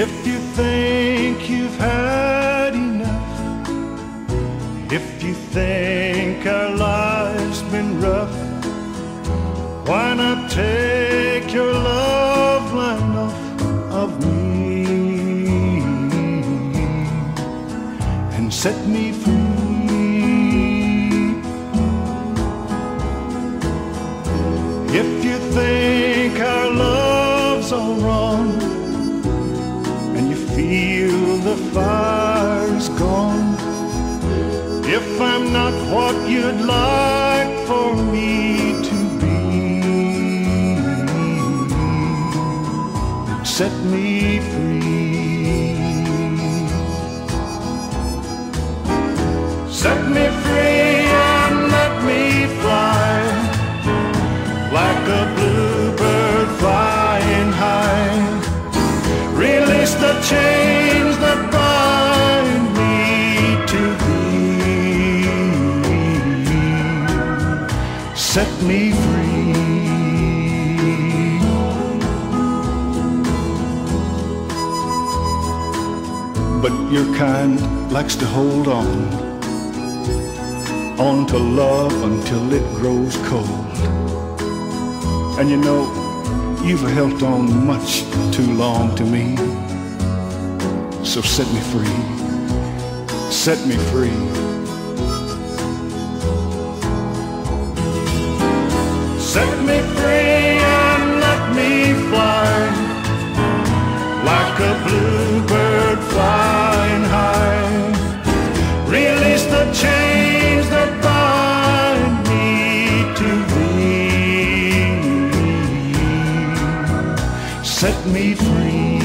If you think you've had enough, if you think our life's been rough, why not take your love line off of me and set me free? If you think fire's gone, if I'm not what you'd like for me to be, set me free. Set me free Set me free. But your kind likes to hold on, on to love until it grows cold. And you know, you've held on much too long to me. So set me free. Set me free. Set me free and let me fly like a bluebird flying high. Release the chains that bind me to thee. Set me free.